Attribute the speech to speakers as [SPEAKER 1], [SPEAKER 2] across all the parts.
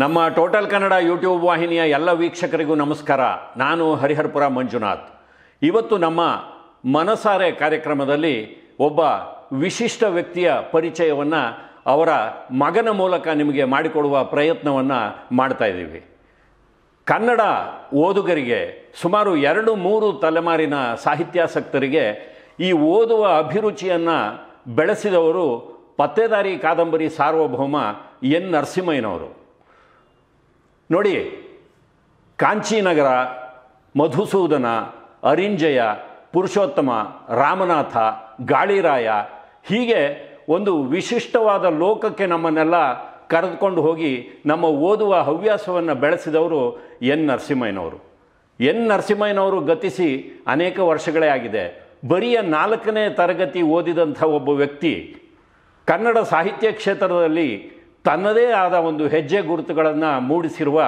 [SPEAKER 1] ನಮ್ಮ total Kannada YouTube ವಾಹಿನಿಯ ಎಲ್ಲ ವೀಕ್ಷಕರಿಗೂ ನಮಸ್ಕಾರ. ನಾನು ಹರಿಹರಪುರ ಮಂಜುನಾಥ್. ಇವತ್ತು ನಮ್ಮ ಮನಸಾರೆ ಕಾರ್ಯಕ್ರಮದಲ್ಲಿ ಒಬ್ಬ ವಿಶಿಷ್ಟ ವ್ಯಕ್ತಿಯ ಪರಿಚಯವನ್ನು ಅವರ ಮಗನ ಮೂಲಕ ನಿಮಗೆ ಮಾಡಿಕೊಡುವ ಪ್ರಯತ್ನವನ್ನು ಮಾಡ್ತಾ ಇದ್ದೀವಿ. ಕನ್ನಡ ಓದುಗರಿಗೆ ಸುಮಾರು ಎರಡು ಮೂರು ತಲೆಮಾರಿನ ಸಾಹಿತ್ಯಾಸಕ್ತರಿಗೆ ಈ ಓದುವ ಅಭಿರುಚಿಯನ್ನು ಬೆಳೆಸಿದವರು ಪತ್ತೇದಾರಿ ಕಾದಂಬರಿ ಸಾರ್ವಭೌಮ ಎನ್ ನರಸಿಂಹಯ್ಯನವರು. ನೋಡಿ, ಕಾಂಚೀನಗರ, ಮಧುಸೂದನ, ಅರಿಂಜಯ, ಪುರುಷೋತ್ತಮ, ರಾಮನಾಥ, ಗಾಳಿರಾಯ ಹೀಗೆ ಒಂದು ವಿಶಿಷ್ಟವಾದ ಲೋಕಕ್ಕೆ ನಮ್ಮನ್ನೆಲ್ಲ ಕರೆದುಕೊಂಡು ಹೋಗಿ ನಮ್ಮ ಓದುವ ಹವ್ಯಾಸವನ್ನು ಬೆಳೆಸಿದವರು ಎನ್ ನರಸಿಂಹಯ್ಯನವರು. ಎನ್ ನರಸಿಂಹಯ್ಯನವರು ಗತಿಸಿ ಅನೇಕ ವರ್ಷಗಳೇ ಆಗಿದೆ. ಬರಿಯ ನಾಲ್ಕನೇ ತರಗತಿ ಓದಿದಂಥ ಒಬ್ಬ ವ್ಯಕ್ತಿ ಕನ್ನಡ ಸಾಹಿತ್ಯ ಕ್ಷೇತ್ರದಲ್ಲಿ ತನ್ನದೇ ಆದ ಒಂದು ಹೆಜ್ಜೆ ಗುರುತುಗಳನ್ನು ಮೂಡಿಸಿರುವ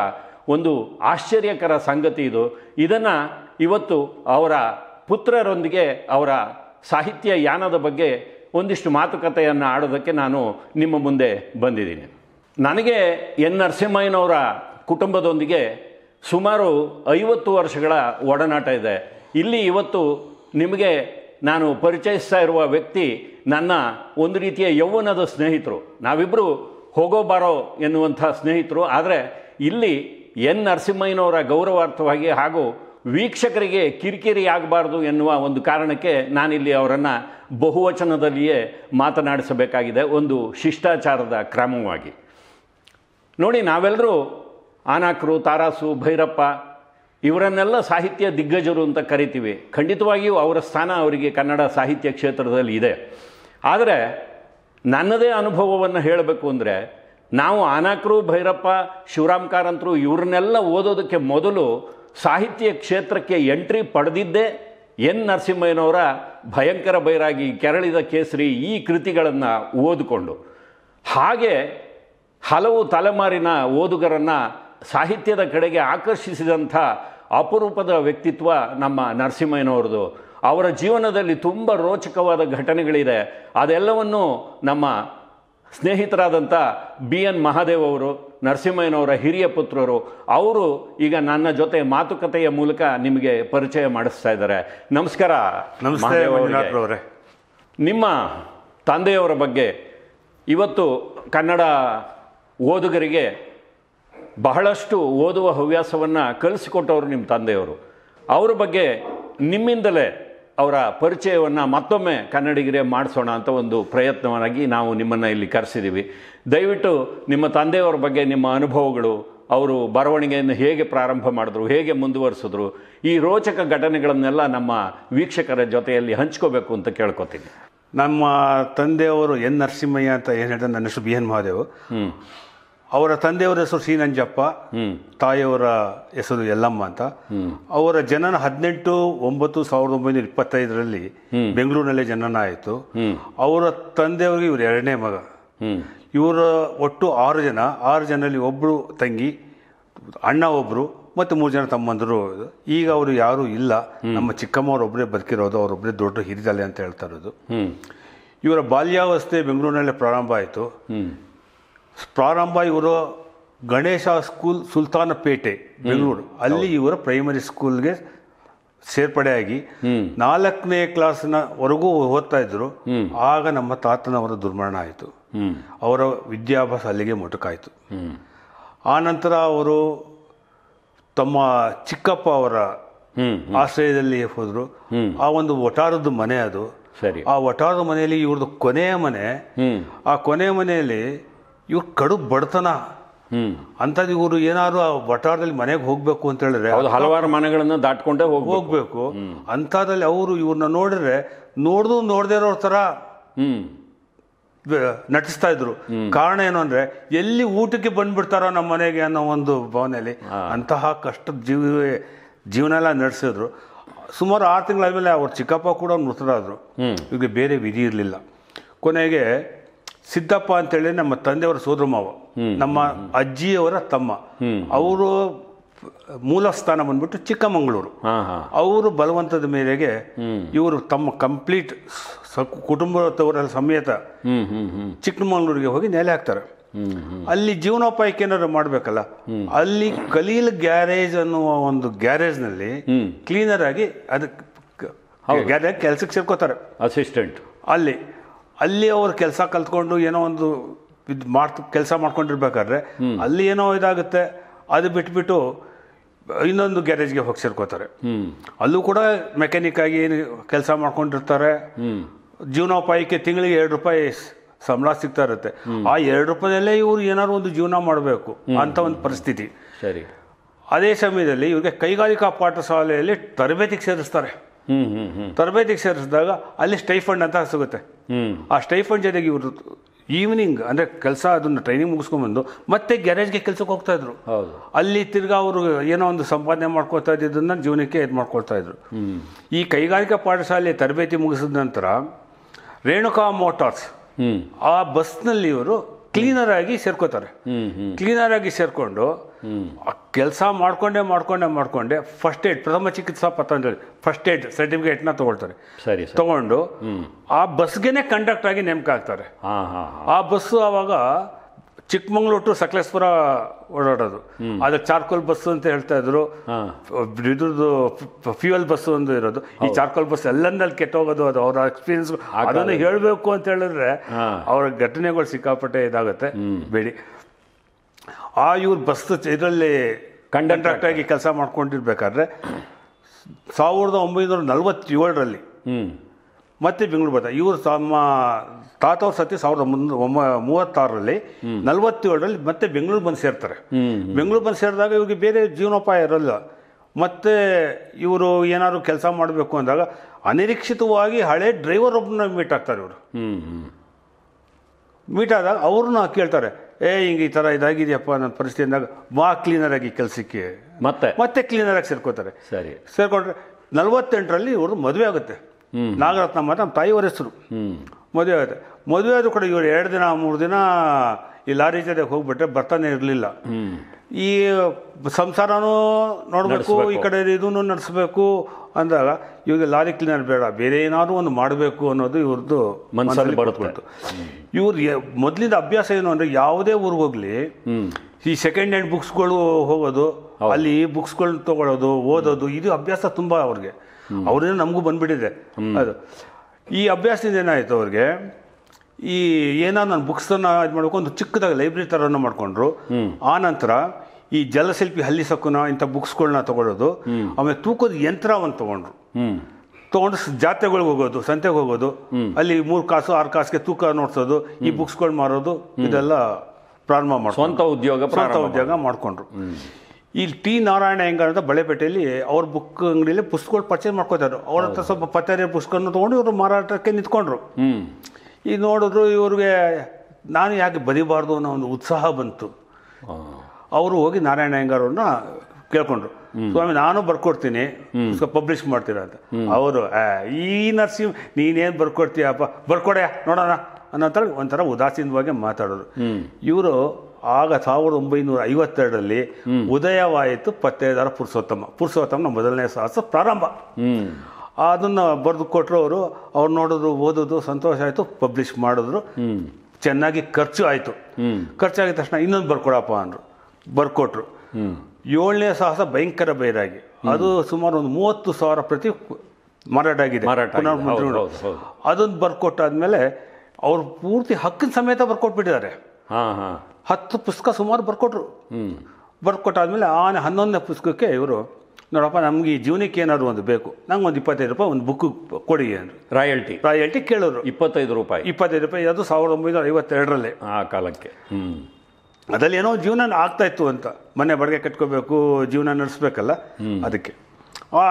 [SPEAKER 1] ಒಂದು ಆಶ್ಚರ್ಯಕರ ಸಂಗತಿ ಇದು. ಇದನ್ನು ಇವತ್ತು ಅವರ ಪುತ್ರರೊಂದಿಗೆ ಅವರ ಸಾಹಿತ್ಯ ಯಾನದ ಬಗ್ಗೆ ಒಂದಿಷ್ಟು ಮಾತುಕತೆಯನ್ನು ಆಡೋದಕ್ಕೆ ನಾನು ನಿಮ್ಮ ಮುಂದೆ ಬಂದಿದ್ದೀನಿ. ನನಗೆ ಎನ್ ನರಸಿಂಹಯ್ಯನವರ ಕುಟುಂಬದೊಂದಿಗೆ ಸುಮಾರು ಐವತ್ತು ವರ್ಷಗಳ ಒಡನಾಟ ಇದೆ. ಇಲ್ಲಿ ಇವತ್ತು ನಿಮಗೆ ನಾನು ಪರಿಚಯಿಸ್ತಾ ಇರುವ ವ್ಯಕ್ತಿ ನನ್ನ ಒಂದು ರೀತಿಯ ಯೌವನದ ಸ್ನೇಹಿತರು. ನಾವಿಬ್ಬರು ಹೋಗೋ ಬಾರೋ ಎನ್ನುವಂಥ ಸ್ನೇಹಿತರು, ಆದರೆ ಇಲ್ಲಿ ಎನ್ ನರಸಿಂಹಯ್ಯನವರ ಗೌರವಾರ್ಥವಾಗಿ ಹಾಗೂ ವೀಕ್ಷಕರಿಗೆ ಕಿರಿಕಿರಿ ಆಗಬಾರ್ದು ಎನ್ನುವ ಒಂದು ಕಾರಣಕ್ಕೆ ನಾನಿಲ್ಲಿ ಅವರನ್ನು ಬಹುವಚನದಲ್ಲಿಯೇ ಮಾತನಾಡಿಸಬೇಕಾಗಿದೆ ಒಂದು ಶಿಷ್ಟಾಚಾರದ ಕ್ರಮವಾಗಿ. ನೋಡಿ ನಾವೆಲ್ಲರೂ ಆನಾಕರು, ತಾರಾಸು, ಭೈರಪ್ಪ ಇವರನ್ನೆಲ್ಲ ಸಾಹಿತ್ಯ ದಿಗ್ಗಜರು ಅಂತ ಕರಿತೀವಿ. ಖಂಡಿತವಾಗಿಯೂ ಅವರ ಸ್ಥಾನ ಅವರಿಗೆ ಕನ್ನಡ ಸಾಹಿತ್ಯ ಕ್ಷೇತ್ರದಲ್ಲಿ ಇದೆ. ಆದರೆ ನನ್ನದೇ ಅನುಭವವನ್ನು ಹೇಳಬೇಕು ಅಂದರೆ, ನಾವು ಆನಾಕ್ರು, ಭೈರಪ್ಪ, ಶಿವರಾಮ್ ಕಾರಂತರು ಇವ್ರನ್ನೆಲ್ಲ ಓದೋದಕ್ಕೆ ಮೊದಲು ಸಾಹಿತ್ಯ ಕ್ಷೇತ್ರಕ್ಕೆ ಎಂಟ್ರಿ ಪಡೆದಿದ್ದೇ ಎನ್ ನರಸಿಂಹಯ್ಯನವರ ಭಯಂಕರ ಬೈರಾಗಿ ಕೆರಳಿದ ಕೇಸರಿ ಈ ಕೃತಿಗಳನ್ನು ಓದಿಕೊಂಡು. ಹಾಗೆ ಹಲವು ತಲೆಮಾರಿನ ಓದುಗರನ್ನು ಸಾಹಿತ್ಯದ ಕಡೆಗೆ ಆಕರ್ಷಿಸಿದಂಥ ಅಪರೂಪದ ವ್ಯಕ್ತಿತ್ವ ನಮ್ಮ ನರಸಿಂಹಯ್ಯನವ್ರದ್ದು ಅವರ ಜೀವನದಲ್ಲಿ ತುಂಬ ರೋಚಕವಾದ ಘಟನೆಗಳಿದೆ. ಅದೆಲ್ಲವನ್ನು ನಮ್ಮ ಸ್ನೇಹಿತರಾದಂಥ ಬಿ ಎನ್ ಮಹಾದೇವ್ ಅವರು ನರಸಿಂಹಯ್ಯನವರ ಹಿರಿಯ ಪುತ್ರರು ಅವರು ಈಗ ನನ್ನ ಜೊತೆ ಮಾತುಕತೆಯ ಮೂಲಕ ನಿಮಗೆ ಪರಿಚಯ ಮಾಡಿಸ್ತಾ ಇದ್ದಾರೆ. ನಮಸ್ಕಾರ ಅವರಿಗೆ. ನಿಮ್ಮ ತಂದೆಯವರ ಬಗ್ಗೆ ಇವತ್ತು ಕನ್ನಡ ಓದುಗರಿಗೆ ಬಹಳಷ್ಟು ಓದುವ ಹವ್ಯಾಸವನ್ನು ಕಲಿಸಿಕೊಟ್ಟವರು ನಿಮ್ಮ ತಂದೆಯವರು. ಅವರ ಬಗ್ಗೆ ನಿಮ್ಮಿಂದಲೇ ಅವರ ಪರಿಚಯವನ್ನು ಮತ್ತೊಮ್ಮೆ ಕನ್ನಡಿಗರೇ ಮಾಡಿಸೋಣ ಅಂತ ಒಂದು ಪ್ರಯತ್ನವಾಗಿ ನಾವು ನಿಮ್ಮನ್ನು ಇಲ್ಲಿ ಕರೆಸಿದ್ದೀವಿ ದಯವಿಟ್ಟು ನಿಮ್ಮ ತಂದೆಯವರ ಬಗ್ಗೆ ನಿಮ್ಮ ಅನುಭವಗಳು ಅವರು ಬರವಣಿಗೆಯನ್ನು ಹೇಗೆ ಪ್ರಾರಂಭ ಮಾಡಿದ್ರು ಹೇಗೆ ಮುಂದುವರಿಸಿದ್ರು ಈ ರೋಚಕ ಘಟನೆಗಳನ್ನೆಲ್ಲ ನಮ್ಮ ವೀಕ್ಷಕರ ಜೊತೆಯಲ್ಲಿ ಹಂಚ್ಕೋಬೇಕು ಅಂತ ಕೇಳ್ಕೊತೀನಿ.
[SPEAKER 2] ನಮ್ಮ ತಂದೆಯವರು ಎನ್ ನರಸಿಂಹಯ್ಯ ಅಂತ ಏನು ಹೇಳಿದ್ರೆ ನನ್ನ ಹೆಸರು ಬಿ ಎನ್ ಮಹಾದೇವ್.
[SPEAKER 1] ಹ್ಞೂ
[SPEAKER 2] ಅವರ ತಂದೆಯವರ ಹೆಸರು ಸಿ ನಂಜಪ್ಪ ತಾಯಿಯವರ ಹೆಸರು ಯಲ್ಲಮ್ಮ ಅಂತ. ಅವರ ಜನನ ಹದಿನೆಂಟು ಒಂಬತ್ತು ಸಾವಿರದ ಒಂಬೈನೂರ ಇಪ್ಪತ್ತೈದರಲ್ಲಿ ಬೆಂಗಳೂರಿನಲ್ಲೇ ಜನನ ಆಯಿತು ಅವರ ತಂದೆಯವರಿಗೆ ಇವರು ಎರಡನೇ ಮಗ. ಇವರ ಒಟ್ಟು ಆರು ಜನ. ಆರು ಜನರಲ್ಲಿ ಒಬ್ಬರು ತಂಗಿ ಅಣ್ಣ ಒಬ್ಬರು ಮತ್ತು ಮೂರು ಜನ ತಮ್ಮಂದರು. ಈಗ ಅವರು ಯಾರೂ ಇಲ್ಲ. ನಮ್ಮ ಚಿಕ್ಕಮ್ಮವ್ರು ಒಬ್ಬರೇ ಬದುಕಿರೋದು ಅವರೊಬ್ಬರೇ ದೊಡ್ಡ ಹಿರಿದಲೆ ಅಂತ ಹೇಳ್ತಾ ಇರೋದು. ಇವರ ಬಾಲ್ಯಾವಸ್ಥೆ ಬೆಂಗಳೂರಿನಲ್ಲೇ ಪ್ರಾರಂಭ ಆಯಿತು. ಪ್ರಾರಂಭ ಇವರು ಗಣೇಶ ಸ್ಕೂಲ್ ಸುಲ್ತಾನಪೇಟೆ ಬೆಂಗಳೂರು. ಅಲ್ಲಿ ಇವರ ಪ್ರೈಮರಿ ಸ್ಕೂಲ್ಗೆ ಸೇರ್ಪಡೆಯಾಗಿ ನಾಲ್ಕನೇ ಕ್ಲಾಸ್ನವರೆಗೂ ಓದ್ತಾ ಇದ್ರು. ಆಗ ನಮ್ಮ ತಾತನವರ ದುರ್ಮರಣ ಆಯಿತು. ಅವರ ವಿದ್ಯಾಭ್ಯಾಸ ಅಲ್ಲಿಗೆ ಮೊಟಕಾಯಿತು.
[SPEAKER 1] ಆನಂತರ
[SPEAKER 2] ಆ ನಂತರ ಅವರು ತಮ್ಮ ಚಿಕ್ಕಪ್ಪ ಅವರ ಆಶ್ರಯದಲ್ಲಿ ಹೋದರು. ಆ ಒಂದು ಒಟಾರದ ಮನೆ ಅದು.
[SPEAKER 1] ಸರಿ.
[SPEAKER 2] ಆ ಒಟಾರದ ಮನೆಯಲ್ಲಿ ಇವ್ರದ್ದು ಕೊನೆಯ ಮನೆ. ಆ ಕೊನೆಯ ಮನೆಯಲ್ಲಿ ಇವ್ರು ಕಡು ಬಡತನ. ಅಂಥದ್ದು ಇವರು ಏನಾದ್ರು ಆ ವಟಾರದಲ್ಲಿ ಮನೆಗೆ ಹೋಗ್ಬೇಕು ಅಂತ ಹೇಳಿದ್ರೆ
[SPEAKER 1] ಹಲವಾರು ಮನೆಗಳನ್ನು ದಾಟ್ಕೊಂಡೆ ಹೋಗ್ಬೇಕು.
[SPEAKER 2] ಅಂಥದ್ರಲ್ಲಿ ಅವರು ಇವ್ರನ್ನ ನೋಡಿದ್ರೆ ನೋಡ್ದು ನೋಡದೇ ಇರೋ ಥರ ನಟಿಸ್ತಾ ಇದ್ರು. ಕಾರಣ ಏನು ಅಂದ್ರೆ ಎಲ್ಲಿ ಊಟಕ್ಕೆ ಬಂದ್ಬಿಡ್ತಾರೋ ನಮ್ಮ ಮನೆಗೆ ಅನ್ನೋ ಒಂದು ಭಾವನೆಯಲ್ಲಿ ಅಂತಹ ಕಷ್ಟದ ಜೀವ ಜೀವನ ಎಲ್ಲ ನಡೆಸಿದ್ರು. ಸುಮಾರು ಆರು ತಿಂಗಳಾದ್ಮೇಲೆ ಅವ್ರ ಚಿಕ್ಕಪ್ಪ ಕೂಡ ಮೃತರಾದರು ಇವ್ರಿಗೆ ಬೇರೆ ವಿಧಿ ಇರಲಿಲ್ಲ. ಕೊನೆಗೆ ಸಿದ್ದಪ್ಪ ಅಂತೇಳಿ ನಮ್ಮ ತಂದೆಯವರ ಸೋದರ ಮಾವ ನಮ್ಮ ಅಜ್ಜಿಯವರ ತಮ್ಮ. ಅವರು ಮೂಲ ಸ್ಥಾನ ಬಂದ್ಬಿಟ್ಟು ಚಿಕ್ಕಮಗಳೂರು. ಅವರು ಬಲವಂತದ ಮೇರೆಗೆ ಇವರು ತಮ್ಮ ಕಂಪ್ಲೀಟ್ ಕುಟುಂಬದವರ ಸಮೇತ ಚಿಕ್ಕಮಂಗ್ಳೂರಿಗೆ ಹೋಗಿ ನೆಲೆ ಹಾಕ್ತಾರೆ. ಅಲ್ಲಿ ಜೀವನೋಪಾಯಕ್ಕೆ ಏನಾದ್ರು ಮಾಡಬೇಕಲ್ಲ ಅಲ್ಲಿ ಕಲೀಲ್ ಗ್ಯಾರೇಜ್ ಅನ್ನುವ ಒಂದು ಗ್ಯಾರೇಜ್ನಲ್ಲಿ
[SPEAKER 1] ನಲ್ಲಿ
[SPEAKER 2] ಕ್ಲೀನರ್ ಆಗಿ ಅದಕ್ಕೆ ಗ್ಯಾರೇಜ್ ಕೆಲ್ಸಕ್ಕೆ ಸೇರ್ಕೋತಾರೆ.
[SPEAKER 1] ಅಸಿಸ್ಟೆಂಟ್
[SPEAKER 2] ಅಲ್ಲಿ ಅಲ್ಲಿ ಅವ್ರು ಕೆಲಸ ಕಲ್ತ್ಕೊಂಡು ಏನೋ ಒಂದು ಇದು ಮಾಡ್ತ ಕೆಲಸ ಮಾಡ್ಕೊಂಡಿರ್ಬೇಕಾದ್ರೆ ಅಲ್ಲಿ ಏನೋ ಇದಾಗುತ್ತೆ ಅದು ಬಿಟ್ಬಿಟ್ಟು ಇನ್ನೊಂದು ಗ್ಯಾರೇಜ್ಗೆ ಹೋಗಿ ಸೇರ್ಕೋತಾರೆ. ಅಲ್ಲೂ ಕೂಡ ಮೆಕ್ಯಾನಿಕ್ ಆಗಿ ಏನು ಕೆಲಸ ಮಾಡ್ಕೊಂಡಿರ್ತಾರೆ. ಜೀವನೋಪಾಯಕ್ಕೆ ತಿಂಗಳಿಗೆ ಎರಡು ರೂಪಾಯಿ ಸಂಬಳ ಸಿಗ್ತಾ ಇರುತ್ತೆ. ಆ ಎರಡು ರೂಪಾಯಿನಲ್ಲೇ ಇವ್ರು ಏನಾದ್ರು ಒಂದು ಜೀವನ ಮಾಡಬೇಕು ಅಂತ ಒಂದು ಪರಿಸ್ಥಿತಿ.
[SPEAKER 1] ಸರಿ.
[SPEAKER 2] ಅದೇ ಸಮಯದಲ್ಲಿ ಇವರಿಗೆ ಕೈಗಾರಿಕಾ ಪಾಠಶಾಲೆಯಲ್ಲಿ ತರಬೇತಿಗೆ ಸೇರಿಸ್ತಾರೆ. ತರಬೇತಿಗೆ ಸೇರಿಸಿದಾಗ ಅಲ್ಲಿ ಸ್ಟೈಫಂಡ್ ಅಂತ ಸಿಗುತ್ತೆ. ಆ ಸ್ಟೈಫಂಡ್ ಜೊತೆಗೆ ಇವರು ಈವ್ನಿಂಗ್ ಅಂದರೆ ಕೆಲಸ ಅದನ್ನು ಟ್ರೈನಿಂಗ್ ಮುಗಿಸ್ಕೊಂಬಂದು ಮತ್ತೆ ಗ್ಯಾರೇಜ್ಗೆ ಕೆಲಸಕ್ಕೆ ಹೋಗ್ತಾ ಇದ್ರು. ಅಲ್ಲಿ ತಿರ್ಗಾ ಅವರು ಏನೋ ಒಂದು ಸಂಪಾದನೆ ಮಾಡ್ಕೊಳ್ತಾ ಇದ್ದಿದ್ದನ್ನು ಜೀವನಕ್ಕೆ ಇದು ಮಾಡ್ಕೊಳ್ತಾ ಇದ್ರು. ಈ ಕೈಗಾರಿಕಾ ಪಾಠಶಾಲೆ ತರಬೇತಿ ಮುಗಿಸಿದ ನಂತರ ರೇಣುಕಾ ಮೋಟಾರ್ಸ್ ಆ ಬಸ್ನಲ್ಲಿ ಇವರು ಕ್ಲೀನರ್ ಆಗಿ ಸೇರ್ಕೋತಾರೆ. ಕ್ಲೀನರ್ ಆಗಿ ಸೇರ್ಕೊಂಡು ಕೆಲಸ ಮಾಡ್ಕೊಂಡೆ ಮಾಡ್ಕೊಂಡೆ ಮಾಡ್ಕೊಂಡೆ ಫಸ್ಟ್ ಏಡ್ ಪ್ರಥಮ ಚಿಕಿತ್ಸಾ ಪತಂಜಲಿ ಫಸ್ಟ್ ಏಡ್ ಸರ್ಟಿಫಿಕೇಟ್ನ ತಗೊಳ್ತಾರೆ.
[SPEAKER 1] ಸರಿ
[SPEAKER 2] ತಗೊಂಡು ಆ ಬಸ್ಗೆನೆ ಕಂಡಕ್ಟ್ ಆಗಿ ನೇಮಕ ಆಗ್ತಾರೆ
[SPEAKER 1] ಹಾ ಹಾ ಹಾ.
[SPEAKER 2] ಆ ಬಸ್ಸು ಆವಾಗ ಚಿಕ್ಕಮಂಗ್ಳೂರು ಟು ಸಕಲೇಶ್ಪುರ ಓಡಾಡೋದು. ಅದು ಚಾರ್ಕೋಲ್ ಬಸ್ ಅಂತ ಹೇಳ್ತಾ ಇದ್ರು. ಇದ್ರದ್ದು ಫ್ಯೂಯಲ್ ಬಸ್ ಒಂದು ಇರೋದು. ಈ ಚಾರ್ಕೋಲ್ ಬಸ್ ಎಲ್ಲಂದಲ್ಲಿ ಕೆಟ್ಟೋಗೋದು ಅದು ಅವ್ರ ಎಕ್ಸ್ಪೀರಿಯನ್ಸ್ ಅದನ್ನು ಹೇಳಬೇಕು ಅಂತ ಹೇಳಿದ್ರೆ. ಅವ್ರ ಘಟನೆಗಳು ಸಿಕ್ಕಾಪಟ್ಟೆ ಇದಾಗುತ್ತೆ. ಬೇಡಿ. ಆ ಇವ್ರು ಬಸ್ ಇದರಲ್ಲಿ ಕಂಡಕ್ಟ್ ಆಗಿ ಕೆಲಸ ಮಾಡ್ಕೊಂಡಿರ್ಬೇಕಾದ್ರೆ ಸಾವಿರದ ಒಂಬೈನೂರ ನಲವತ್ತೇಳರಲ್ಲಿ ಮತ್ತೆ ಬೆಂಗಳೂರು ಬರ್ತಾರೆ. ಇವರು ತಮ್ಮ ತಾತ ಸತಿ ಸಾವಿರದ ಒಂಬ ಮೂವತ್ತಾರರಲ್ಲಿ ನಲವತ್ತೇಳರಲ್ಲಿ ಮತ್ತೆ ಬೆಂಗಳೂರು ಬಂದು ಸೇರ್ತಾರೆ.
[SPEAKER 1] ಹ್ಞೂ
[SPEAKER 2] ಬೆಂಗಳೂರು ಬಂದು ಸೇರಿದಾಗ ಇವ್ರಿಗೆ ಬೇರೆ ಜೀವನೋಪಾಯ ಇರಲ್ಲ. ಮತ್ತೆ ಇವರು ಏನಾದ್ರು ಕೆಲಸ ಮಾಡಬೇಕು ಅಂದಾಗ ಅನಿರೀಕ್ಷಿತವಾಗಿ ಹಳೆ ಡ್ರೈವರ್ ಒಬ್ಬನ ಮೀಟ್ ಆಗ್ತಾರೆ ಇವರು. ಮೀಟ್ ಆದಾಗ ಅವ್ರನ್ನ ಕೇಳ್ತಾರೆ. ಏ ಹಿಂಗೆ ಈ ಥರ ಇದಾಗಿದೆಯಪ್ಪ ನನ್ನ ಪರಿಸ್ಥಿತಿ ಅಂದಾಗ ಬಾ ಕ್ಲೀನರ್ ಆಗಿ ಕೆಲಸಕ್ಕೆ.
[SPEAKER 1] ಮತ್ತೆ?
[SPEAKER 2] ಮತ್ತೆ ಕ್ಲೀನರ್ ಆಗಿ ಸೇರ್ಕೋತಾರೆ.
[SPEAKER 1] ಸರಿ.
[SPEAKER 2] ಸೇರ್ಕೊಂಡ್ರೆ ನಲ್ವತ್ತೆಂಟರಲ್ಲಿ ಇವರು ಮದುವೆ ಆಗುತ್ತೆ. ನಾಗರತ್ನ ಮತ್ತು ನಮ್ಮ ತಾಯಿಯವರ ಹೆಸರು ಮದುವೆ ಆಗುತ್ತೆ. ಮದುವೆ ಆದರೂ ಕೂಡ ಇವರು ಎರಡು ದಿನ ಮೂರು ದಿನ ಈ ಲಾರಿ ಜೊತೆಗೆ ಹೋಗ್ಬಿಟ್ರೆ ಬರ್ತಾನೆ ಇರಲಿಲ್ಲ. ಈ ಸಂಸಾರನೂ ನೋಡಬೇಕು ಈ ಕಡೆ ಇದನ್ನು ನಡೆಸಬೇಕು ಅಂದಾಗ ಇವಾಗ ಲಾರಿ ಕ್ಲೀನರ್ ಬೇಡ ಬೇರೆ ಏನಾದರೂ ಒಂದು ಮಾಡಬೇಕು ಅನ್ನೋದು ಇವ್ರದ್ದು
[SPEAKER 1] ಮನಸ್ಸಲ್ಲಿ ಬರುತ್ತೆ.
[SPEAKER 2] ಇವ್ರು ಯ- ಅಭ್ಯಾಸ ಏನು ಅಂದರೆ ಯಾವುದೇ ಊರಿಗೆ ಹೋಗಲಿ ಈ ಸೆಕೆಂಡ್ ಹ್ಯಾಂಡ್ ಬುಕ್ಸ್ಗಳು ಹೋಗೋದು ಅಲ್ಲಿ ಬುಕ್ಸ್ಗಳನ್ನ ತಗೊಳ್ಳೋದು ಓದೋದು ಇದು ಅಭ್ಯಾಸ ತುಂಬ ಅವ್ರಿಗೆ. ಅವ್ರೇನು ನಮಗೂ ಬಂದುಬಿಟ್ಟಿದೆ. ಅದು. ಈ ಅಭ್ಯಾಸದಿಂದ ಏನಾಯಿತು ಅವ್ರಿಗೆ ಈ ಏನೋ ನಾನು ಬುಕ್ಸನ್ನ ಇದು ಮಾಡ್ಬೇಕು ಒಂದು ಚಿಕ್ಕದಾಗಿ ಲೈಬ್ರರಿ ಥರನ ಮಾಡಿಕೊಂಡ್ರು. ಆ ನಂತರ ಈ ಜಲಶಿಲ್ಪಿ ಹಲ್ಲಿ ಸಕ್ಕುನ ಇಂಥ ಬುಕ್ಸ್ಗಳನ್ನ ತಗೊಳ್ಳೋದು ಆಮೇಲೆ ತೂಕದ ಯಂತ್ರ ಒಂದು ತಗೊಂಡ್ರು ತೊಗೊಂಡು ಜಾತ್ರೆಗಳಿಗೆ ಹೋಗೋದು ಸಂತೆಗೆ ಹೋಗೋದು. ಅಲ್ಲಿ ಮೂರು ಕಾಸು ಆರು ಕಾಸಿಗೆ ತೂಕ ನೋಡ್ಸೋದು ಈ ಬುಕ್ಸ್ಗಳು ಮಾರೋದು ಇದೆಲ್ಲ ಪ್ರಾರಂಭ ಮಾಡಿ
[SPEAKER 1] ಸ್ವಂತ ಉದ್ಯೋಗ
[SPEAKER 2] ಸ್ವಂತ ಉದ್ಯೋಗ ಮಾಡ್ಕೊಂಡ್ರು. ಈ ಟಿ ನಾರಾಯಣ ಹೆಂಗಾರ ಅಂತ ಬಳೆಪೇಟೆಯಲ್ಲಿ ಅವ್ರ ಬುಕ್ ಅಂಗಡಿಯಲ್ಲಿ ಪುಸ್ತಕಗಳು ಪರ್ಚೇಸ್ ಮಾಡ್ಕೋತಾರೆ ಅವ್ರ ಹತ್ರ ಸ್ವಲ್ಪ ಪತ್ತೆರೆ ಪುಸ್ತಕನ ತೊಗೊಂಡು ಇವರು ಮಾರಾಟಕ್ಕೆ ನಿಂತ್ಕೊಂಡ್ರು. ಈ ನೋಡಿದ್ರು ಇವ್ರಿಗೆ ನಾನು ಯಾಕೆ ಬರಿಬಾರ್ದು ಅನ್ನೋ ಒಂದು ಉತ್ಸಾಹ ಬಂತು. ಅವರು ಹೋಗಿ ನಾರಾಯಣ ಹೆಂಗಾರವ್ರನ್ನ ಕೇಳ್ಕೊಂಡ್ರು. ಸ್ವಾಮಿ ನಾನು ಬರ್ಕೊಡ್ತೀನಿ. ಪಬ್ಲಿಷ್ ಮಾಡ್ತೀರಾ ಅಂತ. ಅವರು ಈ ನರ್ಸಿಂಗ್ ನೀನೇನು ಬರ್ಕೊಡ್ತೀಯಪ್ಪ? ಬರ್ಕೊಡೆ ನೋಡೋಣ. ಅನ್ನೋ ಥರ ಒಂಥರ ಉದಾಸೀನವಾಗಿ ಮಾತಾಡೋರು. ಇವರು ಆಗ ಸಾವಿರದ ಒಂಬೈನೂರ ಐವತ್ತೆರಡರಲ್ಲಿ ಉದಯವಾಯಿತು ಪತ್ತೇದಾರ ಪುರುಷೋತ್ತಮ. ಪುರುಷೋತ್ತಮನ ಮೊದಲನೇ ಸಾಹಸ ಪ್ರಾರಂಭ. ಅದನ್ನು ಬರೆದು ಕೊಟ್ಟರು ಅವರು ಅವ್ರು ನೋಡಿದ್ರು ಓದೋದು ಸಂತೋಷ ಆಯಿತು ಪಬ್ಲಿಷ್ ಮಾಡಿದ್ರು. ಚೆನ್ನಾಗಿ ಖರ್ಚು ಆಯಿತು. ಖರ್ಚಾಗಿದ ತಕ್ಷಣ ಇನ್ನೊಂದು ಬರ್ಕೊಡಪ್ಪ ಅಂದರು. ಬರ್ಕೊಟ್ರು. ಏಳನೇ ಸಾಹಸ ಭಯಂಕರ ಬೈರಾಗಿ. ಅದು ಸುಮಾರು ಒಂದು ಮೂವತ್ತು ಸಾವಿರ ಪ್ರತಿ ಮಾರಾಟ ಆಗಿದೆ. ಅದನ್ನು ಬರ್ಕೊಟ್ಟಾದ್ಮೇಲೆ ಅವ್ರು ಪೂರ್ತಿ ಹಕ್ಕಿನ ಸಮೇತ ಬರ್ಕೊಟ್ಬಿಟ್ಟಿದ್ದಾರೆ.
[SPEAKER 1] ಹಾ ಹಾ.
[SPEAKER 2] ಹತ್ತು ಪುಸ್ತಕ ಸುಮಾರು ಬರ್ಕೊಟ್ರು. ಬರ್ಕೊಟ್ಟಾದ್ಮೇಲೆ ಆನೆ ಹನ್ನೊಂದನೇ ಪುಸ್ತಕಕ್ಕೆ ಇವರು ನೋಡಪ್ಪ ನಮ್ಗೆ ಈ ಜೀವನಕ್ಕೆ ಏನಾದ್ರು ಒಂದು ಬೇಕು. ನಂಗೆ ಒಂದು ಇಪ್ಪತ್ತೈದು ರೂಪಾಯಿ ಒಂದು ಬುಕ್ ಕೊಡಿ ಅಂದರು.
[SPEAKER 1] ರಾಯಲ್ಟಿ
[SPEAKER 2] ರಾಯಲ್ಟಿ ಕೇಳಿದ್ರು
[SPEAKER 1] ಇಪ್ಪತ್ತೈದು ರೂಪಾಯಿ.
[SPEAKER 2] ಇಪ್ಪತ್ತೈದು ರೂಪಾಯಿ ಅದು ಸಾವಿರದ ಒಂಬೈನೂರ ಐವತ್ತೆರಡರಲ್ಲಿ.
[SPEAKER 1] ಆ ಕಾಲಕ್ಕೆ. ಹ್ಮ್.
[SPEAKER 2] ಅದ್ರಲ್ಲಿ ಏನೋ ಜೀವನ ಆಗ್ತಾ ಇತ್ತು ಅಂತ. ಮನೆ ಬಡಗೆ ಕಟ್ಕೋಬೇಕು ಜೀವನ ನಡೆಸ್ಬೇಕಲ್ಲ ಅದಕ್ಕೆ.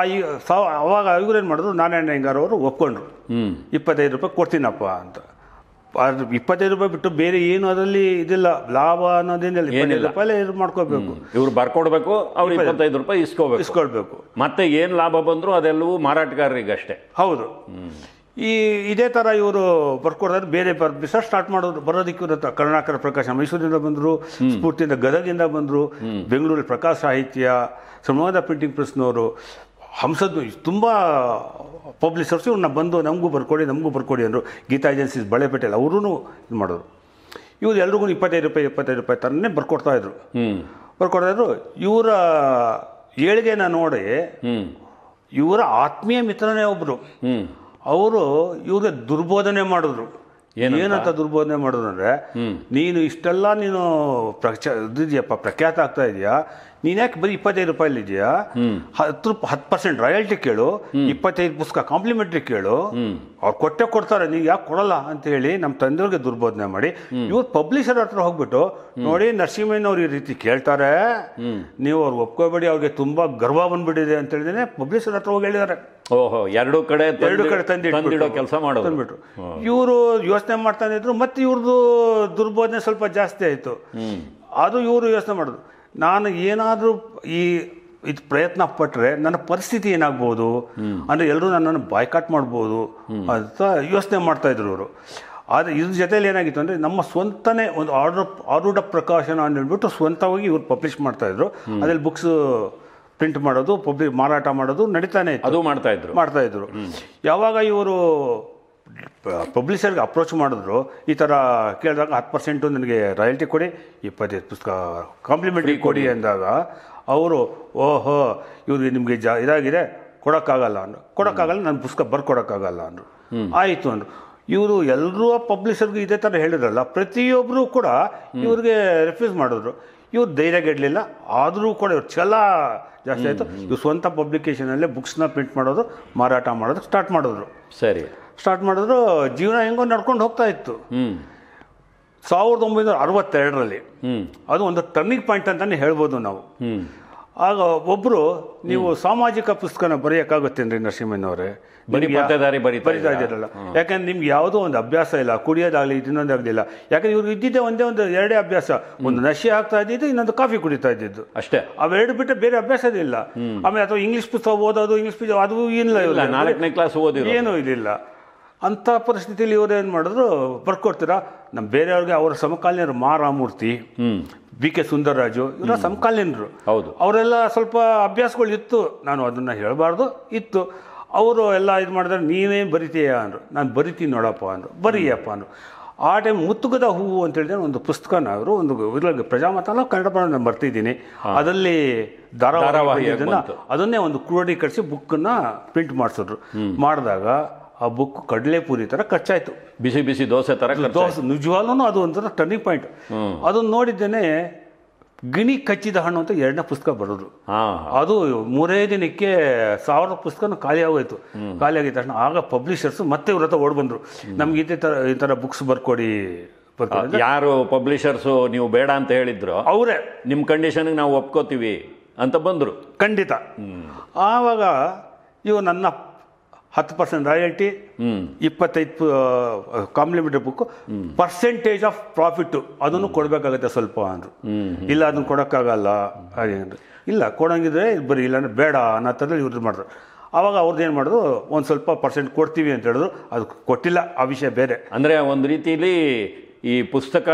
[SPEAKER 2] ಈ ಸಾವ ಅವಾಗ ಏನು ಮಾಡಿದ್ರು ನಾರಾಯಣ ಹೆಂಗಾರವರು ಒಪ್ಕೊಂಡ್ರು. ಇಪ್ಪತ್ತೈದು ರೂಪಾಯಿ ಕೊಡ್ತೀನಪ್ಪ ಅಂತ. ಇಪ್ಪತ್ತೈದು ರೂಪಾಯಿ ಬಿಟ್ಟು ಬೇರೆ ಏನು ಅದರಲ್ಲಿ ಇದಿಲ್ಲ. ಲಾಭ ಅನ್ನೋದೇನಿಲ್ಲ. ಇಪ್ಪತ್ತೈದು ರೂಪಾಯಿ ಇದು ಮಾಡ್ಕೋಬೇಕು.
[SPEAKER 1] ಇವ್ರು ಬರ್ಕೊಡ್ಬೇಕು ಅವ್ರು ಇಪ್ಪತ್ತೈದು ರೂಪಾಯಿ ಇಸ್ಕೋಬೇಕು.
[SPEAKER 2] ಇಸ್ಕೊಳ್ಬೇಕು.
[SPEAKER 1] ಮತ್ತೆ ಏನು ಲಾಭ ಬಂದ್ರು ಅದೆಲ್ಲವೂ ಮಾರಾಟಗಾರರಿಗಷ್ಟೇ.
[SPEAKER 2] ಹೌದು. ಈ ಇದೇ ಥರ ಇವರು ಬರ್ಕೊಡೋದ್ರೆ ಬೇರೆ ಬರ್ ಬಿಸ ಸ್ಟಾರ್ಟ್ ಮಾಡೋದು ಬರೋದಕ್ಕೆ ಇವರು ಕರ್ನಾಟಕ ಕರುಣಾಕರ ಪ್ರಕಾಶ ಮೈಸೂರಿಂದ ಬಂದರು ಸ್ಫೂರ್ತಿಯಿಂದ ಗದಗಿಂದ ಬಂದರು ಬೆಂಗಳೂರಲ್ಲಿ ಪ್ರಕಾಶ್ ಸಾಹಿತ್ಯ ಸಂವಾದ ಪ್ರಿಂಟಿಂಗ್ ಪ್ರೆಸ್ನವರು ಹಂಸದ್ದು ತುಂಬ ಪಬ್ಲಿಷರ್ಸ್ ಇವ್ರನ್ನ ಬಂದು ನಮಗೂ ಬರ್ಕೊಡಿ ನಮಗೂ ಬರ್ಕೊಡಿ ಅಂದರು. ಗೀತಾ ಏಜೆನ್ಸೀಸ್ ಬಳೆಪೇಟೆಯಲ್ಲಿ ಅವರೂ ಇದು ಮಾಡೋರು ಇವ್ರು ಎಲ್ರಿಗೂ ಇಪ್ಪತ್ತೈದು ರೂಪಾಯಿ ಇಪ್ಪತ್ತೈದು ರೂಪಾಯಿ ತರನೇ ಬರ್ಕೊಡ್ತಾ ಇದ್ರು.
[SPEAKER 1] ಹ್ಮ್.
[SPEAKER 2] ಬರ್ಕೊಡ್ತಾ ಇದ್ರು. ಇವರ ಏಳಿಗೆನ ನೋಡಿ ಇವರ ಆತ್ಮೀಯ ಮಿತ್ರನೇ
[SPEAKER 1] ಒಬ್ಬರು
[SPEAKER 2] ಅವರು ಇವ್ರಿಗೆ ದುರ್ಬೋಧನೆ ಮಾಡಿದ್ರು.
[SPEAKER 1] ಏನಂತ?
[SPEAKER 2] ದುರ್ಬೋಧನೆ ಮಾಡಿದ್ರು ಅಂದರೆ ನೀನು ಇಷ್ಟೆಲ್ಲ ನೀನು ಪ್ರಚ ಇದಿದೆಯಪ್ಪ ಪ್ರಖ್ಯಾತ ಆಗ್ತಾ ಇದೆಯಾ? ನೀನ್ ಯಾಕೆ ಬರೀ ಇಪ್ಪತ್ತೈದು ರೂಪಾಯಿ ಇದೆಯಾ ಹತ್ತು ಹತ್ತು ಪರ್ಸೆಂಟ್ ರಾಯಲ್ಟಿ ಕೇಳು. ಇಪ್ಪತ್ತೈದು ಪುಸ್ತಕ ಕಾಂಪ್ಲಿಮೆಂಟ್ರಿ ಕೇಳು. ಅವ್ರು ಕೊಟ್ಟೆ ಕೊಡ್ತಾರೆ ನೀವು ಯಾಕೆ ಕೊಡಲ್ಲ ಅಂತ ಹೇಳಿ ನಮ್ಮ ತಂದೆಯವ್ರಿಗೆ ದುರ್ಬೋಧನೆ ಮಾಡಿ. ಇವ್ರು ಪಬ್ಲಿಷರ್ ಹತ್ರ ಹೋಗ್ಬಿಟ್ಟು ನೋಡಿ ನರಸಿಂಹಯ್ಯನವ್ರು ಈ ರೀತಿ ಕೇಳ್ತಾರೆ. ನೀವು ಅವ್ರು ಒಪ್ಕೋಬೇಡಿ ಅವ್ರಿಗೆ ತುಂಬಾ ಗರ್ವ ಬಂದ್ಬಿಟ್ಟಿದೆ ಅಂತ ಹೇಳಿದ್ರೆ ಪಬ್ಲಿಷರ್ ಹತ್ರ ಹೋಗಿ ಹೇಳಿದ್ದಾರೆ.
[SPEAKER 1] ಓಹೋ ಎರಡು ಕಡೆ
[SPEAKER 2] ಎರಡು ಕಡೆ ತಂದು
[SPEAKER 1] ತಂದಿಡೋ ಕೆಲಸ ಮಾಡೋದು
[SPEAKER 2] ತಂದ್ಬಿಟ್ರು. ಇವರು ಯೋಚನೆ ಮಾಡ್ತಾನೆ ಇದ್ರು ಮತ್ತೆ ಇವ್ರದ್ದು ದುರ್ಬೋಧನೆ ಸ್ವಲ್ಪ ಜಾಸ್ತಿ ಆಯಿತು. ಅದು ಇವರು ಯೋಚನೆ ಮಾಡಿದ್ರು ನಾನು ಏನಾದರೂ ಈ ಇದು ಪ್ರಯತ್ನ ಪಟ್ಟರೆ ನನ್ನ ಪರಿಸ್ಥಿತಿ ಏನಾಗ್ಬೋದು? ಅಂದರೆ ಎಲ್ಲರೂ ನನ್ನನ್ನು ಬಾಯ್ಕಾಟ್ ಮಾಡ್ಬೋದು ಅಂತ ಯೋಚನೆ ಮಾಡ್ತಾ ಇದ್ರು ಅವರು. ಆದರೆ ಇದ್ರ ಜೊತೆಯಲ್ಲಿ ಏನಾಗಿತ್ತು ಅಂದರೆ ನಮ್ಮ ಸ್ವಂತನೇ ಒಂದು ಆರ್ಡರ್ ಆರೂಢ ಪ್ರಕಾಶನ ಅಂತ ಹೇಳ್ಬಿಟ್ಟು ಸ್ವಂತವಾಗಿ ಇವ್ರು ಪಬ್ಲಿಷ್ ಮಾಡ್ತಾ ಇದ್ರು. ಅದ್ರಲ್ಲಿ ಬುಕ್ಸ್ ಪ್ರಿಂಟ್ ಮಾಡೋದು ಪಬ್ಲಿ ಮಾರಾಟ ಮಾಡೋದು ನಡೀತಾನೆ
[SPEAKER 1] ಅದು ಮಾಡ್ತಾ ಮಾಡ್ತಾಯಿದ್ರು
[SPEAKER 2] ಮಾಡ್ತಾ ಇದ್ರು. ಯಾವಾಗ ಇವರು ಪಬ್ಲಿಷರ್ಗೆ ಅಪ್ರೋಚ್ ಮಾಡಿದ್ರು ಈ ಥರ ಕೇಳಿದಾಗ ಹತ್ತು ಪರ್ಸೆಂಟು ನನಗೆ ರಾಯಲ್ಟಿ ಕೊಡಿ ಇಪ್ಪತ್ತೈದು ಪುಸ್ತಕ ಕಾಂಪ್ಲಿಮೆಂಟ್ರಿ ಕೊಡಿ ಅಂದಾಗ ಅವರು ಓಹೋ ಇವ್ರಿಗೆ ನಿಮಗೆ ಜಾ ಇದಾಗಿದೆ ಕೊಡೋಕ್ಕಾಗಲ್ಲ ಅಂದರು. ಕೊಡೋಕ್ಕಾಗಲ್ಲ ನನ್ನ ಪುಸ್ತಕ ಬರ್ಕೊಡೋಕ್ಕಾಗಲ್ಲ ಅಂದರು. ಆಯಿತು ಅಂದರು. ಇವರು ಎಲ್ಲರೂ ಪಬ್ಲಿಷರ್ಗೆ ಇದೇ ಥರ ಹೇಳಿದ್ರಲ್ಲ ಪ್ರತಿಯೊಬ್ಬರೂ ಕೂಡ ಇವ್ರಿಗೆ ರೆಫ್ಯೂಸ್ ಮಾಡಿದ್ರು. ಇವ್ರು ಧೈರ್ಯ ಗೆಡಲಿಲ್ಲ ಆದರೂ ಕೂಡ ಇವ್ರು ಛಲ ಜಾಸ್ತಿ ಆಯಿತು. ಇವ್ರು ಸ್ವಂತ ಪಬ್ಲಿಕೇಶನಲ್ಲೇ ಬುಕ್ಸ್ನ ಪ್ರಿಂಟ್ ಮಾಡೋದು ಮಾರಾಟ ಮಾಡೋದು ಸ್ಟಾರ್ಟ್ ಮಾಡಿದ್ರು.
[SPEAKER 1] ಸರಿ.
[SPEAKER 2] ಸ್ಟಾರ್ಟ್ ಮಾಡಿದ್ರು ಜೀವನ ಹೆಂಗೋ ನಡ್ಕೊಂಡು ಹೋಗ್ತಾ ಇತ್ತು. ಸಾವಿರದ ಒಂಬೈನೂರ ಅರವತ್ತೆರಡರಲ್ಲಿ. ಅದು ಒಂದು ಟರ್ನಿಂಗ್ ಪಾಯಿಂಟ್ ಅಂತಲೇ ಹೇಳ್ಬೋದು ನಾವು. ಆಗ ಒಬ್ಬರು ನೀವು ಸಾಮಾಜಿಕ ಪುಸ್ತಕನ ಬರೆಯೋಕ್ಕಾಗುತ್ತೇನ್ರಿ ನರಸಿಂಹನವರೇ.
[SPEAKER 1] ಬರೀ ಪತ್ತೇದಾರಿ ಬರೀತಾ
[SPEAKER 2] ಬರಿತಾ ಇದ್ದೀರಲ್ಲ. ಯಾಕಂದ್ರೆ ನಿಮ್ಗೆ ಯಾವುದೋ ಒಂದು ಅಭ್ಯಾಸ ಇಲ್ಲ ಕುಡಿಯೋದಾಗಲಿ ಇನ್ನೊಂದಾಗಲಿಲ್ಲ ಯಾಕಂದ್ರೆ ಇವ್ರಿಗೆ ಇದ್ದಿದ್ದೆ ಒಂದೇ ಒಂದು ಎರಡೇ ಅಭ್ಯಾಸ. ಒಂದು ನಶೆ ಆಗ್ತಾ ಇದ್ದಿದ್ದು ಇನ್ನೊಂದು ಕಾಫಿ ಕುಡಿತಾ ಇದ್ದಿದ್ದು.
[SPEAKER 1] ಅಷ್ಟೇ.
[SPEAKER 2] ಅವೆರಡು ಬಿಟ್ಟು ಬೇರೆ ಅಭ್ಯಾಸ ಇಲ್ಲ. ಆಮೇಲೆ ಅಥವಾ ಇಂಗ್ಲೀಷ್ ಪುಸ್ತಕ ಓದೋದು ಇಂಗ್ಲೀಷ್ ಪುಸ್ತಕ ಅದು ಏನಿಲ್ಲ
[SPEAKER 1] ಇಲ್ಲ ನಾಲ್ಕನೇ ಕ್ಲಾಸ್ ಓದಿರೋ
[SPEAKER 2] ಏನೂ ಇರಲಿಲ್ಲ ಅಂಥ ಪರಿಸ್ಥಿತಿಯಲ್ಲಿ ಇವ್ರು ಏನು ಮಾಡಿದ್ರು? ಬರ್ಕೊಡ್ತೀರಾ? ನಮ್ಮ ಬೇರೆಯವ್ರಿಗೆ ಅವರ ಸಮಕಾಲೀನರು ಮಾ ರಾಮೂರ್ತಿ
[SPEAKER 1] ಹ್ಮ್.
[SPEAKER 2] ಬಿ ಕೆ ಸುಂದರರಾಜು ಇವರ ಸಮಕಾಲೀನರು.
[SPEAKER 1] ಹೌದು.
[SPEAKER 2] ಅವರೆಲ್ಲ ಸ್ವಲ್ಪ ಅಭ್ಯಾಸಗಳು ಇತ್ತು. ನಾನು ಅದನ್ನು ಹೇಳಬಾರ್ದು. ಇತ್ತು. ಅವರು ಎಲ್ಲ ಇದು ಮಾಡಿದ್ರೆ ನೀವೇ ಬರಿತೀಯ ಅಂದರು. ನಾನು ಬರಿತೀನಿ ನೋಡಪ್ಪ ಅಂದರು. ಬರೀಯಪ್ಪ ಅಂದರು. ಆ ಟೈಮ್ ಮುತ್ತುಗದ ಹೂವು ಅಂತ ಹೇಳಿದ್ರೆ ಒಂದು ಪುಸ್ತಕನ ಅವರು ಒಂದು ಇದ್ರಲ್ಲಿ ಪ್ರಜಾಮತನ ಕನ್ನಡ ನಾನು ಬರ್ತಿದ್ದೀನಿ. ಅದರಲ್ಲಿ ಧಾರಾವಾಹಿ ಅದನ್ನೇ ಒಂದು ಕ್ರೋಢೀಕರಿಸಿ ಬುಕ್ಕನ್ನು ಪ್ರಿಂಟ್ ಮಾಡಿಸಿದ್ರು. ಮಾಡಿದಾಗ ಆ ಬುಕ್ ಕಡಲೆಪುರಿ ಥರ ಖರ್ಚಾಯಿತು.
[SPEAKER 1] ಬಿಸಿ ಬಿಸಿ ದೋಸೆ ತರ ಖರ್ಚಾಯ್ತು.
[SPEAKER 2] ದೋಸೆ ನಿಜವಾಗ್ಲೂ ಅದು ಒಂಥರ ಟರ್ನಿಂಗ್ ಪಾಯಿಂಟ್ ಅದನ್ನ ನೋಡಿದ್ದೇನೆ ಗಿಣಿ ಕಚ್ಚಿದ ಹಣ್ಣು ಅಂತ ಎರಡನೇ ಪುಸ್ತಕ
[SPEAKER 1] ಬರೋರು
[SPEAKER 2] ಅದು ಮೂರೇ ದಿನಕ್ಕೆ ಸಾವಿರ ಪುಸ್ತಕನೂ ಖಾಲಿ ಆಗೋಯ್ತು. ಖಾಲಿ ಆಗಿದ ತಕ್ಷಣ ಆಗ ಪಬ್ಲಿಷರ್ಸ್ ಮತ್ತೆ ಇವ್ರ ಹತ್ರ ಓಡ್ ಬಂದ್ರು. ನಮ್ಗೆ ಇದೇ ಥರ ಈ ಥರ ಬುಕ್ಸ್ ಬರ್ಕೊಡಿ ಬರ್ಕೊಡಿ
[SPEAKER 1] ಯಾರು ಪಬ್ಲಿಷರ್ಸು ನೀವು ಬೇಡ ಅಂತ ಹೇಳಿದ್ರು
[SPEAKER 2] ಅವರೇ.
[SPEAKER 1] ನಿಮ್ಮ ಕಂಡೀಷನ್ಗೆ ನಾವು ಒಪ್ಕೋತೀವಿ ಅಂತ ಬಂದರು.
[SPEAKER 2] ಖಂಡಿತ. ಆವಾಗ ಇವು ನನ್ನ ಹತ್ತು ಪರ್ಸೆಂಟ್ ರಾಯಲ್ಟಿ ಇಪ್ಪತ್ತೈದು complimentary book percentage of profit ಅದನ್ನು ಕೊಡಬೇಕಾಗುತ್ತೆ ಸ್ವಲ್ಪ ಅಂದರು. ಇಲ್ಲ ಅದನ್ನು ಕೊಡೋಕ್ಕಾಗಲ್ಲ. ಹಾಗೆ. ಇಲ್ಲ ಕೊಡೋಂಗಿದ್ರೆ ಬರೀ ಇಲ್ಲಾಂದ್ರೆ ಬೇಡ ಅನ್ನೋ ಥರದಲ್ಲಿ ಇವ್ರದ್ದು ಮಾಡಿದ್ರು. ಆವಾಗ ಅವ್ರದ್ದು ಏನು ಮಾಡಿದ್ರು ಒಂದು ಸ್ವಲ್ಪ ಪರ್ಸೆಂಟ್ ಕೊಡ್ತೀವಿ ಅಂತ ಹೇಳಿದ್ರು. ಅದು ಕೊಟ್ಟಿಲ್ಲ ಆ ವಿಷಯ ಬೇರೆ.
[SPEAKER 1] ಅಂದರೆ ಒಂದು ರೀತಿಯಲ್ಲಿ ಈ ಪುಸ್ತಕ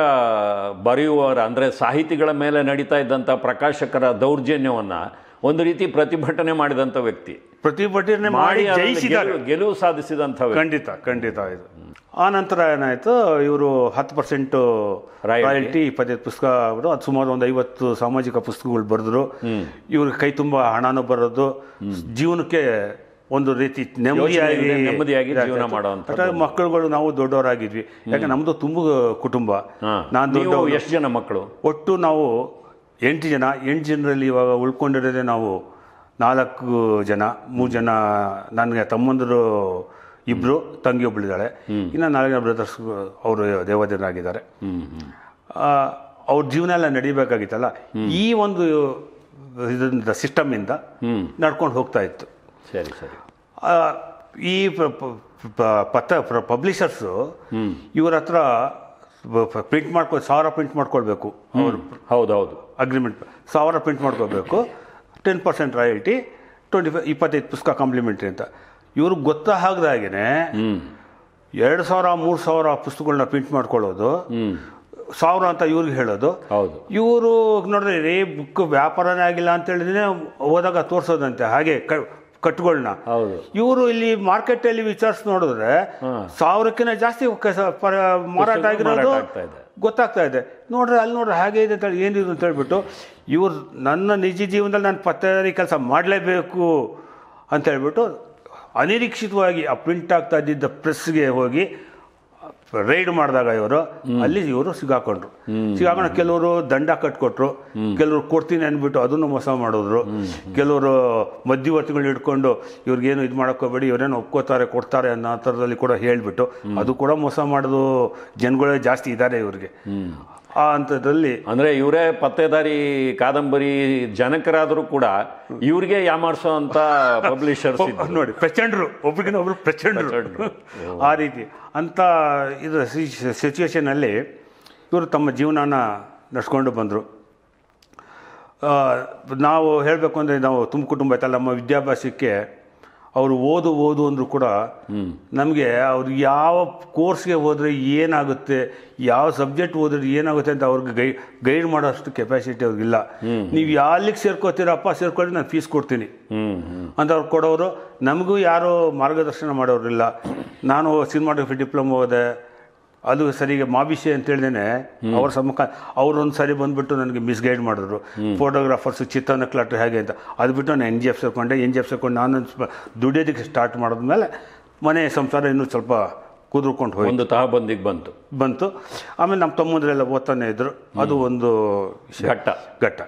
[SPEAKER 1] ಬರೆಯುವವರ ಅಂದರೆ ಸಾಹಿತಿಗಳ ಮೇಲೆ ನಡೀತಾ ಇದ್ದಂಥ ಪ್ರಕಾಶಕರ ದೌರ್ಜನ್ಯವನ್ನು ಒಂದು ರೀತಿ ಪ್ರತಿಭಟನೆ ಮಾಡಿದಂಥ ವ್ಯಕ್ತಿ.
[SPEAKER 2] ಪ್ರತಿಭಟನೆ ಮಾಡಿ ಜಯಿಸಿದ್ದಾರೆ.
[SPEAKER 1] ಗೆಲುವು- ಸಾಧಿಸಿದಂಥ
[SPEAKER 2] ಖಂಡಿತ ಖಂಡಿತ ಇದು. ಆ ನಂತರ ಏನಾಯ್ತು ಇವರು ಹತ್ತು ಪರ್ಸೆಂಟು. ರಾಯಲ್ಟಿ ಇಪ್ಪತ್ತೈದು ಪುಸ್ತಕ ಅವರು ಅದು ಸುಮಾರು ಒಂದು ಐವತ್ತು ಸಾಮಾಜಿಕ ಪುಸ್ತಕಗಳು ಬರೆದ್ರು. ಇವ್ರಿಗೆ ಕೈ ತುಂಬ ಹಣನೂ ಬರೋದು ಜೀವನಕ್ಕೆ ಒಂದು ರೀತಿ ನೆಮ್ಮದಿಯಾಗಿ
[SPEAKER 1] ನೆಮ್ಮದಿಯಾಗಿ ಜೀವನ
[SPEAKER 2] ಮಾಡುವಂಥ. ಮಕ್ಕಳುಗಳು ನಾವು ದೊಡ್ಡವರಾಗಿದ್ವಿ. ಯಾಕೆ ನಮ್ಮದು ತುಂಬ ಕುಟುಂಬ. ನಾನು
[SPEAKER 1] ಎಷ್ಟು ಜನ ಮಕ್ಕಳು?
[SPEAKER 2] ಒಟ್ಟು ನಾವು ಎಂಟು ಜನ ಎಂಟು ಜನರಲ್ಲಿ ಇವಾಗ ಉಳ್ಕೊಂಡಿರೋದೆ ನಾವು ನಾಲ್ಕು ಜನ ಮೂರು ಜನ ನನಗೆ ತಮ್ಮಂದರು ಇಬ್ಬರು ತಂಗಿ ಒಬ್ಬಳಿದ್ದಾಳೆ ಇನ್ನು ನಾಲ್ಕು ಜನ ಬ್ರದರ್ಸ್ ಅವರು ದೇವದೇವರಾಗಿದ್ದಾರೆ. ಆ, ಅವ್ರ ಜೀವನ ಎಲ್ಲ ನಡಿಬೇಕಾಗಿತ್ತಲ್ಲ? ಈ ಒಂದು ಇದರಿಂದ ಸಿಸ್ಟಮಿಂದ ನಡ್ಕೊಂಡು ಹೋಗ್ತಾ ಇತ್ತು.
[SPEAKER 1] ಸರಿ ಸರಿ.
[SPEAKER 2] ಈ ಪತ್ತ ಪಬ್ಲಿಷರ್ಸು ಇವ್ರ ಹತ್ರ ಪ್ರಿಂಟ್ ಮಾಡ್ಕೊ ಸಾವಿರ ಪ್ರಿಂಟ್ ಮಾಡ್ಕೊಳ್ಬೇಕು.
[SPEAKER 1] ಹೌದು ಹೌದು.
[SPEAKER 2] ಅಗ್ರಿಮೆಂಟ್ ಸಾವಿರ ಪ್ರಿಂಟ್ ಮಾಡ್ಕೋಬೇಕು ten percent royalty twenty five ಇಪ್ಪತ್ತೈದು ಪುಸ್ತಕ ಕಾಂಪ್ಲಿಮೆಂಟ್ರಿ ಅಂತ. ಇವ್ರಿಗೆ ಗೊತ್ತಾಗದಾಗೇ ಎರಡು ಸಾವಿರ ಮೂರು ಸಾವಿರ ಪುಸ್ತಕಗಳನ್ನ ಪ್ರಿಂಟ್ ಮಾಡ್ಕೊಳ್ಳೋದು ಸಾವಿರ ಅಂತ ಇವ್ರಿಗೆ ಹೇಳೋದು.
[SPEAKER 1] ಹೌದು.
[SPEAKER 2] ಇವರು ನೋಡಿದ್ರೆ ರೀ ಬುಕ್ ವ್ಯಾಪಾರನೇ ಆಗಿಲ್ಲ ಅಂತ ಹೇಳಿದ್ರೆ ಹೋದಾಗ ತೋರಿಸೋದಂತೆ ಹಾಗೆ ಕ ಕಟ್ಗಳನ್ನ
[SPEAKER 1] ಹೌದು.
[SPEAKER 2] ಇವರು ಇಲ್ಲಿ ಮಾರ್ಕೆಟಲ್ಲಿ ವಿಚಾರಿಸಿ ನೋಡಿದ್ರೆ ಸಾವಿರಕ್ಕಿಂತ ಜಾಸ್ತಿ ಮಾರಾಟ ಆಗಿರೋದು. ಗೊತ್ತಾಗ್ತಾ ಇದೆ. ನೋಡ್ರಿ ಅಲ್ಲಿ ನೋಡ್ರಿ ಹಾಗೆ ಇದೆ ಅಂತ ಹೇಳಿ ಏನಿದೆ ಅಂತ ಹೇಳ್ಬಿಟ್ಟು, ಇವ್ರು ನನ್ನ ನಿಜ ಜೀವನದಲ್ಲಿ ನಾನು ಪತ್ತೆದಾರಿ ಕೆಲಸ ಮಾಡಲೇಬೇಕು ಅಂತ ಹೇಳ್ಬಿಟ್ಟು ಅನಿರೀಕ್ಷಿತವಾಗಿ ಆ ಪ್ರಿಂಟ್ ಆಗ್ತಾ ಇದ್ದಿದ್ದ ಪ್ರೆಸ್ಗೆ ಹೋಗಿ ರೈಡ್ ಮಾಡಿದಾಗ ಇವರು, ಅಲ್ಲಿ ಇವರು ಸಿಗಾಕೊಂಡ್ರು. ಸಿಗಾಕೊಂಡು ಕೆಲವರು ದಂಡ ಕಟ್ಕೊಟ್ರು. ಕೆಲವರು ಕೊಡ್ತೀನಿ ಅಂದ್ಬಿಟ್ಟು ಅದನ್ನು ಮೋಸ ಮಾಡಿದ್ರು. ಕೆಲವರು ಮಧ್ಯವರ್ತಿಗಳು ಹಿಡ್ಕೊಂಡು ಇವ್ರಿಗೇನು ಇದು ಹೋಗ್ಬೇಡಿ, ಇವರೇನು ಒಪ್ಕೋತಾರೆ, ಕೊಡ್ತಾರೆ ಅನ್ನೋ ಥರದಲ್ಲಿ ಕೂಡ ಹೇಳಿಬಿಟ್ಟು, ಅದು ಕೂಡ ಮೋಸ ಮಾಡೋದು ಜನಗಳೇ ಜಾಸ್ತಿ ಇದ್ದಾರೆ ಇವ್ರಿಗೆ. ಆ ಹಂತದಲ್ಲಿ
[SPEAKER 1] ಅಂದ್ರೆ ಇವರೇ ಪತ್ತೆದಾರಿ ಕಾದಂಬರಿ ಜನಕರಾದರೂ ಕೂಡ ಇವ್ರಿಗೆ ಯಾಮಾಡಿಸೋ ಅಂತ ಪಬ್ಲಿಷರ್ಸ್
[SPEAKER 2] ನೋಡಿ ಪ್ರಚಂಡರು ಒಬ್ರಿಗಿನ ಒಬ್ರು ಪ್ರಚಂಡರು. ಆ ರೀತಿ. ಅಂತ ಇದು ಸಿಚುವೇಶನಲ್ಲಿ ಇವರು ತಮ್ಮ ಜೀವನನ ನಡ್ಸ್ಕೊಂಡು ಬಂದರು. ನಾವು ಹೇಳಬೇಕು ಅಂದರೆ ನಾವು ತುಂಬ ಕುಟುಂಬ ಐತಲ್ಲ ನಮ್ಮ ವಿದ್ಯಾಭ್ಯಾಸಕ್ಕೆ ಅವರು ಓದು ಓದು ಅಂದರೂ ಕೂಡ ನಮಗೆ ಅವ್ರು ಯಾವ ಕೋರ್ಸ್ಗೆ ಹೋದರೆ ಏನಾಗುತ್ತೆ ಯಾವ ಸಬ್ಜೆಕ್ಟ್ ಓದಿದ್ರೆ ಏನಾಗುತ್ತೆ ಅಂತ ಅವ್ರಿಗೆ ಗೈ ಗೈಡ್ ಮಾಡೋ ಅಷ್ಟು ಕೆಪಾಸಿಟಿ ಅವ್ರಿಗಿಲ್ಲ ನೀವು ಯಾಲಿಗೆ ಸೇರ್ಕೋತೀರಪ್ಪ ಸೇರ್ಕೊಂಡ್ರೆ ನಾನು ಫೀಸ್ ಕೊಡ್ತೀನಿ. ಅಂತ ಅವ್ರು ಕೊಡೋರು ನಮಗೂ ಯಾರು ಮಾರ್ಗದರ್ಶನ ಮಾಡೋರಿಲ್ಲ ನಾನು ಸಿನಿಮಾಟೋಗ್ರಫಿ ಡಿಪ್ಲೊಮಾ ಹೋದೆ ಅದು ಸರಿಗೆ ಮಾಬಿಷೆ ಅಂತ ಹೇಳ್ದೇನೆ ಅವ್ರ ಸಮ್ಮುಖ ಅವ್ರು ಒಂದು ಸರಿ ಬಂದ್ಬಿಟ್ಟು ನನಗೆ ಮಿಸ್ಗೈಡ್ ಮಾಡಿದ್ರು. ಫೋಟೋಗ್ರಾಫರ್ಸ್ ಚಿತ್ರನ ಕ್ಲಾಟ್ರ್ ಹೇಗೆ ಅಂತ. ಅದು ಬಿಟ್ಟು ನಾನು ಎನ್ ಜಿ ಎಫ್ ಸೇರ್ಕೊಂಡೆ. ಎನ್ ಜಿ ಎಫ್ ಸೇರ್ಕೊಂಡು ನಾನು ಸ್ವಲ್ಪ ದುಡಿಯೋದಕ್ಕೆ ಸ್ಟಾರ್ಟ್ ಮಾಡಿದ್ಮೇಲೆ ಮನೆ ಸಂಸಾರ ಇನ್ನೂ ಸ್ವಲ್ಪ ಕುದುರ್ಕೊಂಡು ಹೋಗಿ
[SPEAKER 1] ಒಂದು ತಹ ಬಂದಿಗೆ ಬಂತು.
[SPEAKER 2] ಬಂತು. ಆಮೇಲೆ ನಮ್ಮ ತಮ್ಮಂದ್ರೆಲ್ಲ ಓದ್ತಾನೆ ಇದ್ರು. ಅದು ಒಂದು
[SPEAKER 1] ಘಟ್ಟ.
[SPEAKER 2] ಘಟ್ಟ.